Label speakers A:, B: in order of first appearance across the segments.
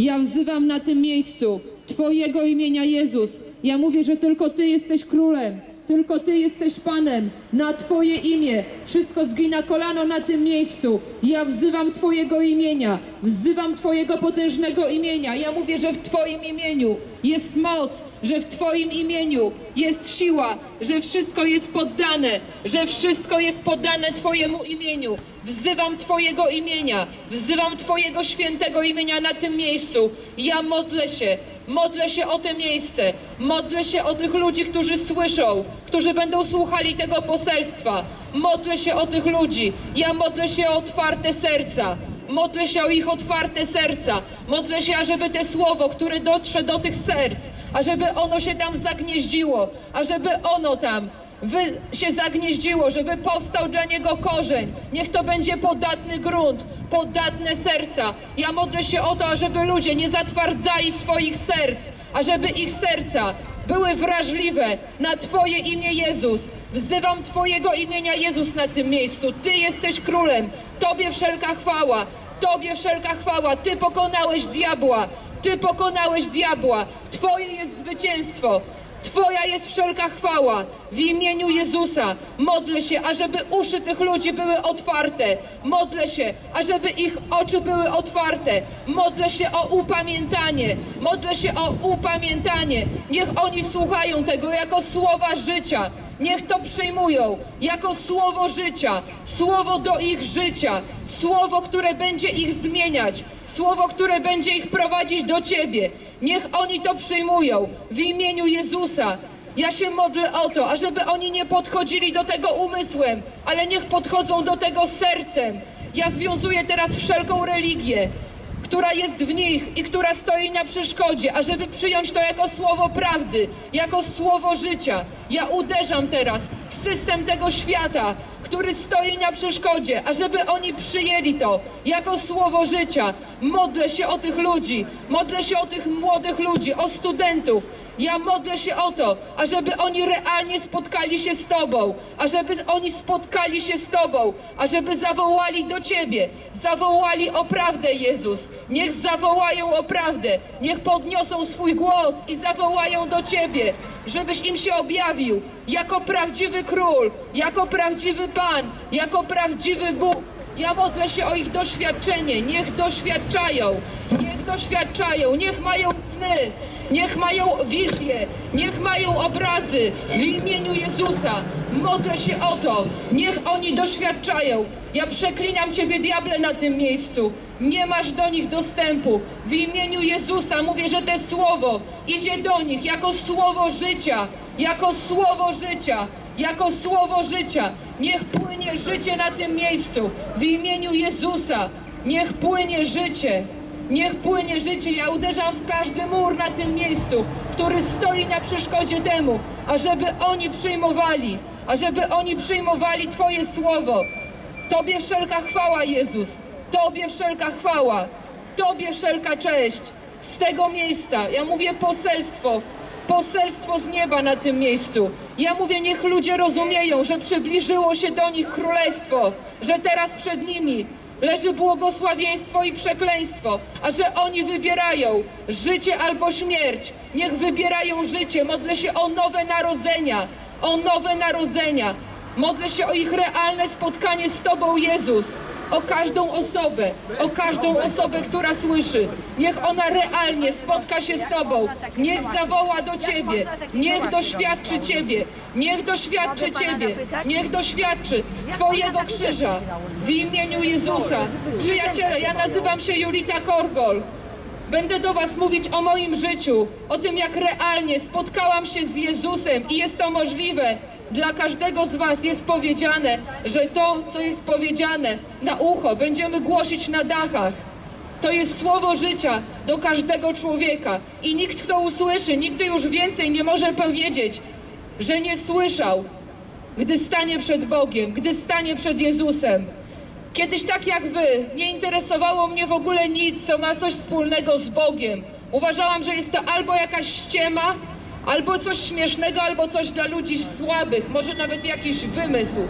A: Ja wzywam na tym miejscu Twojego imienia Jezus. Ja mówię, że tylko Ty jesteś królem. Tylko Ty jesteś Panem, na Twoje imię. Wszystko zgina kolano na tym miejscu. Ja wzywam Twojego imienia, wzywam Twojego potężnego imienia. Ja mówię, że w Twoim imieniu jest moc, że w Twoim imieniu jest siła, że wszystko jest poddane, że wszystko jest poddane Twojemu imieniu. Wzywam Twojego imienia, wzywam Twojego świętego imienia na tym miejscu. Ja modlę się, Modlę się o te miejsce, modlę się o tych ludzi, którzy słyszą, którzy będą słuchali tego poselstwa. Modlę się o tych ludzi. Ja modlę się o otwarte serca. Modlę się o ich otwarte serca. Modlę się, ażeby te słowo, które dotrze do tych serc, ażeby ono się tam zagnieździło, ażeby ono tam wy się zagnieździło, żeby powstał dla niego korzeń. Niech to będzie podatny grunt, podatne serca. Ja modlę się o to, ażeby ludzie nie zatwardzali swoich serc, ażeby ich serca były wrażliwe na Twoje imię Jezus. Wzywam Twojego imienia Jezus na tym miejscu. Ty jesteś królem. Tobie wszelka chwała. Tobie wszelka chwała. Ty pokonałeś diabła. Ty pokonałeś diabła. Twoje jest zwycięstwo. Twoja jest wszelka chwała w imieniu Jezusa. Modlę się, ażeby uszy tych ludzi były otwarte. Modlę się, ażeby ich oczy były otwarte. Modlę się o upamiętanie. Modlę się o upamiętanie. Niech oni słuchają tego jako słowa życia. Niech to przyjmują jako słowo życia, słowo do ich życia, słowo, które będzie ich zmieniać, słowo, które będzie ich prowadzić do Ciebie. Niech oni to przyjmują w imieniu Jezusa. Ja się modlę o to, ażeby oni nie podchodzili do tego umysłem, ale niech podchodzą do tego sercem. Ja związuję teraz wszelką religię, która jest w nich i która stoi na przeszkodzie, ażeby przyjąć to jako słowo prawdy, jako słowo życia. Ja uderzam teraz w system tego świata, który stoi na przeszkodzie, ażeby oni przyjęli to jako słowo życia. Modlę się o tych ludzi, modlę się o tych młodych ludzi, o studentów. Ja modlę się o to, ażeby oni realnie spotkali się z Tobą, ażeby oni spotkali się z Tobą, ażeby zawołali do Ciebie, zawołali o prawdę, Jezus. Niech zawołają o prawdę, niech podniosą swój głos i zawołają do Ciebie, żebyś im się objawił jako prawdziwy król, jako prawdziwy Pan, jako prawdziwy Bóg. Ja modlę się o ich doświadczenie. Niech doświadczają, niech doświadczają, niech mają sny, niech mają wizje, niech mają obrazy w imieniu Jezusa. Modlę się o to, niech oni doświadczają. Ja przeklinam Ciebie, diable, na tym miejscu. Nie masz do nich dostępu. W imieniu Jezusa mówię, że te słowo idzie do nich jako słowo życia, jako słowo życia jako słowo życia. Niech płynie życie na tym miejscu w imieniu Jezusa. Niech płynie życie. Niech płynie życie. Ja uderzam w każdy mur na tym miejscu, który stoi na przeszkodzie temu, ażeby oni przyjmowali, ażeby oni przyjmowali Twoje słowo. Tobie wszelka chwała, Jezus. Tobie wszelka chwała. Tobie wszelka cześć. Z tego miejsca, ja mówię poselstwo, poselstwo z nieba na tym miejscu. Ja mówię, niech ludzie rozumieją, że przybliżyło się do nich królestwo, że teraz przed nimi leży błogosławieństwo i przekleństwo, a że oni wybierają życie albo śmierć. Niech wybierają życie. Modlę się o nowe narodzenia, o nowe narodzenia. Modlę się o ich realne spotkanie z Tobą, Jezus o każdą osobę, o każdą osobę, która słyszy. Niech ona realnie spotka się z Tobą. Niech zawoła do Ciebie. Niech doświadczy Ciebie. Niech doświadczy Ciebie. Niech doświadczy Twojego krzyża. W imieniu Jezusa. Przyjaciele, ja nazywam się Julita Korgol. Będę do Was mówić o moim życiu, o tym, jak realnie spotkałam się z Jezusem i jest to możliwe. Dla każdego z Was jest powiedziane, że to, co jest powiedziane na ucho, będziemy głosić na dachach. To jest słowo życia do każdego człowieka i nikt, kto usłyszy, nigdy już więcej nie może powiedzieć, że nie słyszał, gdy stanie przed Bogiem, gdy stanie przed Jezusem. Kiedyś tak jak wy, nie interesowało mnie w ogóle nic, co ma coś wspólnego z Bogiem. Uważałam, że jest to albo jakaś ściema, albo coś śmiesznego, albo coś dla ludzi słabych, może nawet jakiś wymysł.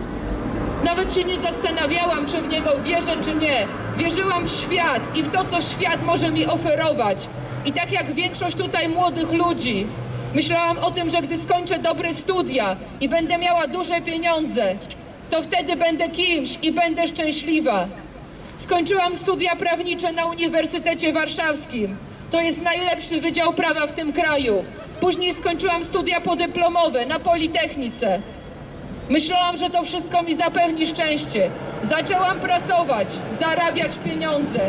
A: Nawet się nie zastanawiałam, czy w niego wierzę, czy nie. Wierzyłam w świat i w to, co świat może mi oferować. I tak jak większość tutaj młodych ludzi, myślałam o tym, że gdy skończę dobre studia i będę miała duże pieniądze, to wtedy będę kimś i będę szczęśliwa. Skończyłam studia prawnicze na Uniwersytecie Warszawskim. To jest najlepszy wydział prawa w tym kraju. Później skończyłam studia podyplomowe na Politechnice. Myślałam, że to wszystko mi zapewni szczęście. Zaczęłam pracować, zarabiać pieniądze.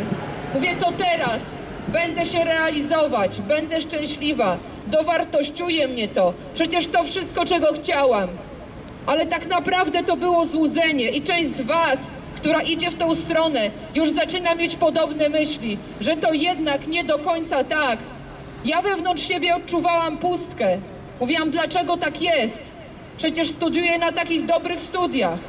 A: Mówię, to teraz będę się realizować, będę szczęśliwa. Dowartościuje mnie to. Przecież to wszystko, czego chciałam. Ale tak naprawdę to było złudzenie i część z Was, która idzie w tą stronę, już zaczyna mieć podobne myśli, że to jednak nie do końca tak. Ja wewnątrz siebie odczuwałam pustkę. Mówiłam, dlaczego tak jest? Przecież studiuję na takich dobrych studiach.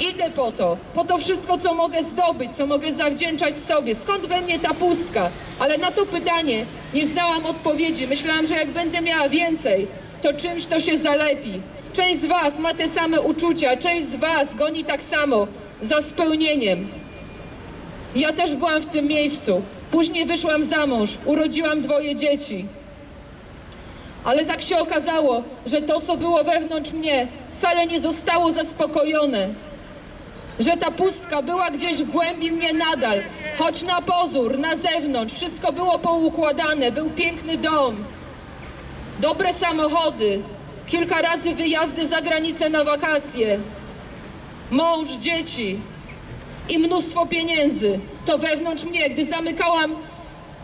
A: Idę po to, po to wszystko, co mogę zdobyć, co mogę zawdzięczać sobie. Skąd we mnie ta pustka? Ale na to pytanie nie znałam odpowiedzi. Myślałam, że jak będę miała więcej, to czymś to się zalepi. Część z Was ma te same uczucia, część z Was goni tak samo za spełnieniem. Ja też byłam w tym miejscu. Później wyszłam za mąż, urodziłam dwoje dzieci. Ale tak się okazało, że to, co było wewnątrz mnie, wcale nie zostało zaspokojone. Że ta pustka była gdzieś w głębi mnie nadal, choć na pozór, na zewnątrz, wszystko było poukładane, był piękny dom, dobre samochody, kilka razy wyjazdy za granicę na wakacje, mąż, dzieci i mnóstwo pieniędzy. To wewnątrz mnie, gdy zamykałam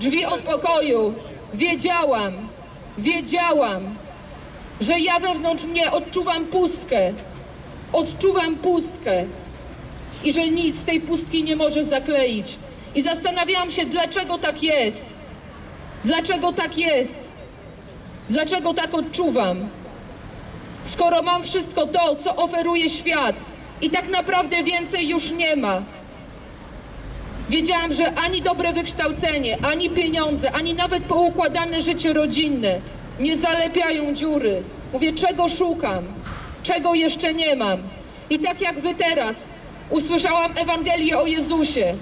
A: drzwi od pokoju, wiedziałam, wiedziałam, że ja wewnątrz mnie odczuwam pustkę. Odczuwam pustkę i że nic tej pustki nie może zakleić. I zastanawiałam się, dlaczego tak jest. Dlaczego tak jest? Dlaczego tak odczuwam? Skoro mam wszystko to, co oferuje świat i tak naprawdę więcej już nie ma. Wiedziałam, że ani dobre wykształcenie, ani pieniądze, ani nawet poukładane życie rodzinne nie zalepiają dziury. Mówię, czego szukam, czego jeszcze nie mam. I tak jak wy teraz usłyszałam Ewangelię o Jezusie.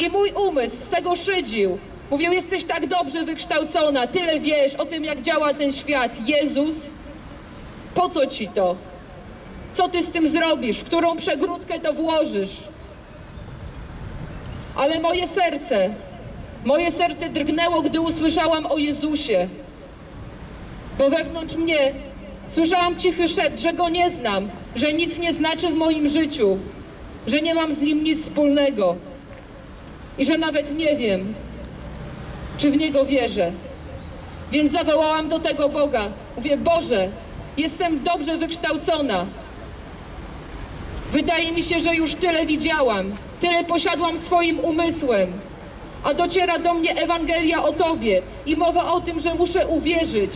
A: I mój umysł z tego szydził. Mówił, jesteś tak dobrze wykształcona, tyle wiesz o tym, jak działa ten świat. Jezus, po co ci to? Co ty z tym zrobisz? W którą przegródkę to włożysz? Ale moje serce, moje serce drgnęło, gdy usłyszałam o Jezusie. Bo wewnątrz mnie słyszałam cichy szept, że Go nie znam, że nic nie znaczy w moim życiu, że nie mam z Nim nic wspólnego i że nawet nie wiem, czy w Niego wierzę. Więc zawołałam do tego Boga. Mówię, Boże, jestem dobrze wykształcona. Wydaje mi się, że już tyle widziałam, tyle posiadłam swoim umysłem, a dociera do mnie Ewangelia o Tobie i mowa o tym, że muszę uwierzyć.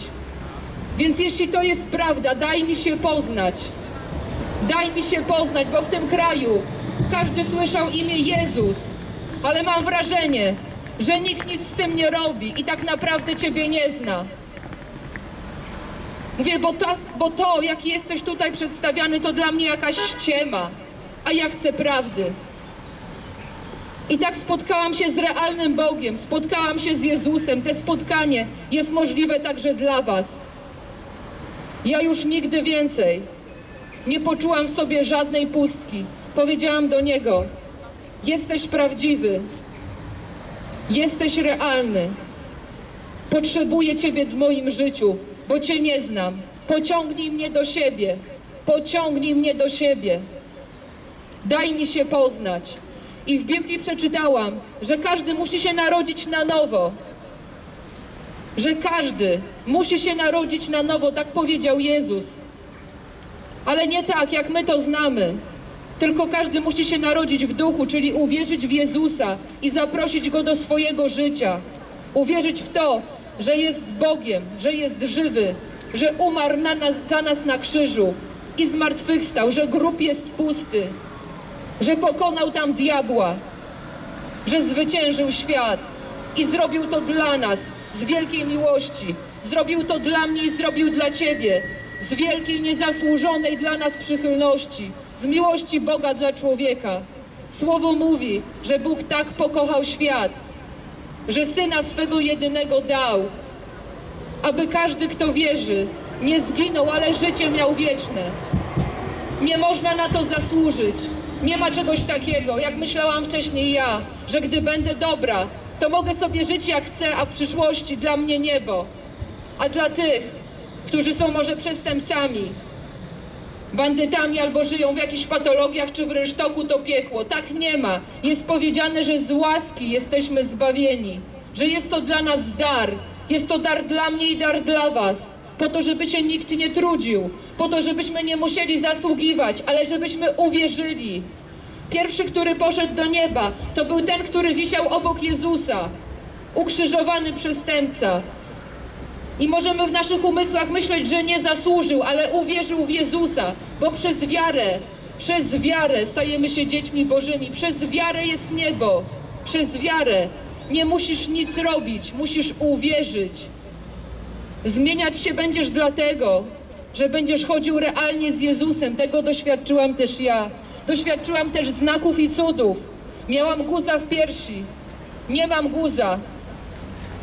A: Więc jeśli to jest prawda, daj mi się poznać. Daj mi się poznać, bo w tym kraju każdy słyszał imię Jezus, ale mam wrażenie, że nikt nic z tym nie robi i tak naprawdę Ciebie nie zna. Mówię, bo to, bo to, jak jesteś tutaj przedstawiany, to dla mnie jakaś ściema, a ja chcę prawdy. I tak spotkałam się z realnym Bogiem, spotkałam się z Jezusem. Te spotkanie jest możliwe także dla Was. Ja już nigdy więcej nie poczułam w sobie żadnej pustki. Powiedziałam do Niego, jesteś prawdziwy, jesteś realny. Potrzebuję Ciebie w moim życiu, bo Cię nie znam. Pociągnij mnie do siebie, pociągnij mnie do siebie. Daj mi się poznać. I w Biblii przeczytałam, że każdy musi się narodzić na nowo. Że każdy musi się narodzić na nowo, tak powiedział Jezus. Ale nie tak, jak my to znamy. Tylko każdy musi się narodzić w duchu, czyli uwierzyć w Jezusa i zaprosić Go do swojego życia. Uwierzyć w to, że jest Bogiem, że jest żywy, że umarł na nas, za nas na krzyżu i zmartwychwstał, że grób jest pusty, że pokonał tam diabła, że zwyciężył świat i zrobił to dla nas z wielkiej miłości. Zrobił to dla mnie i zrobił dla Ciebie z wielkiej, niezasłużonej dla nas przychylności. z miłości Boga dla człowieka. Słowo mówi, że Bóg tak pokochał świat, że Syna swego jedynego dał, aby każdy, kto wierzy, nie zginął, ale życie miał wieczne. Nie można na to zasłużyć. Nie ma czegoś takiego, jak myślałam wcześniej ja, że gdy będę dobra, to mogę sobie żyć jak chcę, a w przyszłości dla mnie niebo. A dla tych, którzy są może przestępcami, bandytami albo żyją w jakichś patologiach czy w rynsztoku, to piekło. Tak nie ma. Jest powiedziane, że z łaski jesteśmy zbawieni, że jest to dla nas dar. Jest to dar dla mnie i dar dla was. Po to, żeby się nikt nie trudził, po to, żebyśmy nie musieli zasługiwać, ale żebyśmy uwierzyli. Pierwszy, który poszedł do nieba, to był ten, który wisiał obok Jezusa, ukrzyżowany przestępca. I możemy w naszych umysłach myśleć, że nie zasłużył, ale uwierzył w Jezusa, bo przez wiarę, przez wiarę stajemy się dziećmi Bożymi, przez wiarę jest niebo, przez wiarę nie musisz nic robić, musisz uwierzyć. Zmieniać się będziesz dlatego, że będziesz chodził realnie z Jezusem. Tego doświadczyłam też ja. Doświadczyłam też znaków i cudów. Miałam guza w piersi. Nie mam guza.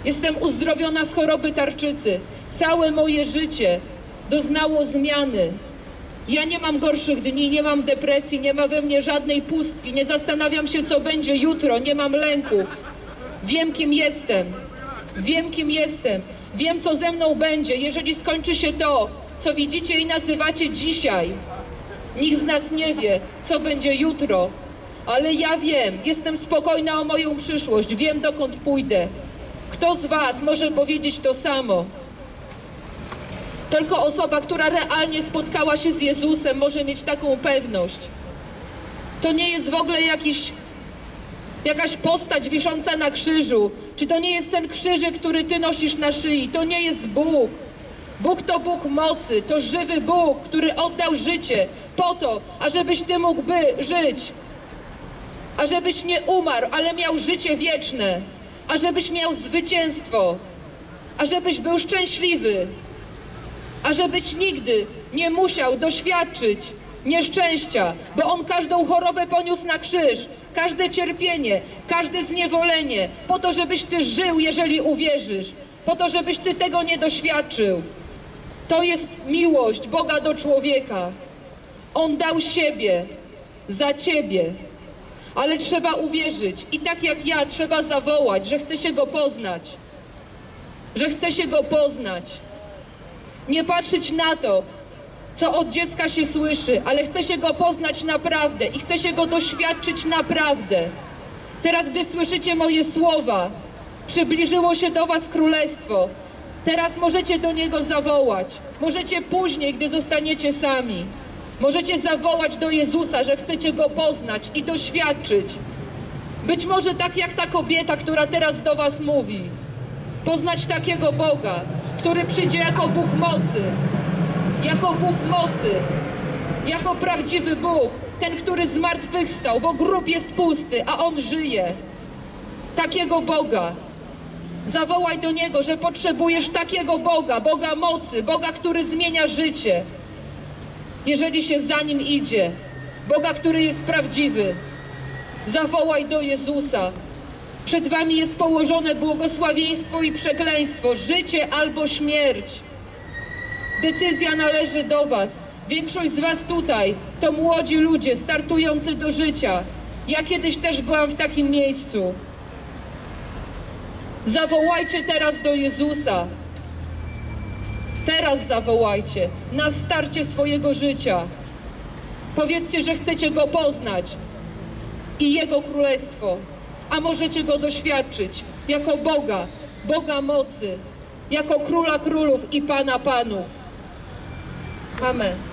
A: Jestem uzdrowiona z choroby tarczycy. Całe moje życie doznało zmiany. Ja nie mam gorszych dni, nie mam depresji, nie ma we mnie żadnej pustki, nie zastanawiam się, co będzie jutro, nie mam lęków. Wiem, kim jestem. Wiem, kim jestem. Wiem, co ze mną będzie, jeżeli skończy się to, co widzicie i nazywacie dzisiaj. Nikt z nas nie wie, co będzie jutro, ale ja wiem, jestem spokojna o moją przyszłość, wiem, dokąd pójdę. Kto z Was może powiedzieć to samo? Tylko osoba, która realnie spotkała się z Jezusem, może mieć taką pewność. To nie jest w ogóle jakiś, jakaś postać wisząca na krzyżu. Czy to nie jest ten krzyżyk, który Ty nosisz na szyi? To nie jest Bóg. Bóg to Bóg mocy, to żywy Bóg, który oddał życie po to, ażebyś Ty mógł by żyć. Ażebyś nie umarł, ale miał życie wieczne. Ażebyś miał zwycięstwo. Ażebyś był szczęśliwy a żebyś nigdy nie musiał doświadczyć nieszczęścia, bo On każdą chorobę poniósł na krzyż, każde cierpienie, każde zniewolenie, po to, żebyś Ty żył, jeżeli uwierzysz, po to, żebyś Ty tego nie doświadczył. To jest miłość Boga do człowieka. On dał siebie za Ciebie, ale trzeba uwierzyć i tak jak ja trzeba zawołać, że chce się Go poznać, że chce się Go poznać nie patrzeć na to, co od dziecka się słyszy, ale chce się go poznać naprawdę i chce się go doświadczyć naprawdę. Teraz, gdy słyszycie moje słowa, przybliżyło się do Was królestwo. Teraz możecie do niego zawołać. Możecie później, gdy zostaniecie sami. Możecie zawołać do Jezusa, że chcecie go poznać i doświadczyć. Być może tak jak ta kobieta, która teraz do Was mówi. Poznać takiego Boga, który przyjdzie jako Bóg mocy, jako Bóg mocy, jako prawdziwy Bóg, ten, który zmartwychwstał, bo grób jest pusty, a On żyje. Takiego Boga. Zawołaj do Niego, że potrzebujesz takiego Boga, Boga mocy, Boga, który zmienia życie. Jeżeli się za Nim idzie, Boga, który jest prawdziwy. Zawołaj do Jezusa. Przed wami jest położone błogosławieństwo i przekleństwo, życie albo śmierć. Decyzja należy do was. Większość z was tutaj to młodzi ludzie startujący do życia. Ja kiedyś też byłam w takim miejscu. Zawołajcie teraz do Jezusa. Teraz zawołajcie na starcie swojego życia. Powiedzcie, że chcecie Go poznać i Jego Królestwo a możecie go doświadczyć jako Boga, Boga mocy, jako Króla Królów i Pana Panów. Amen.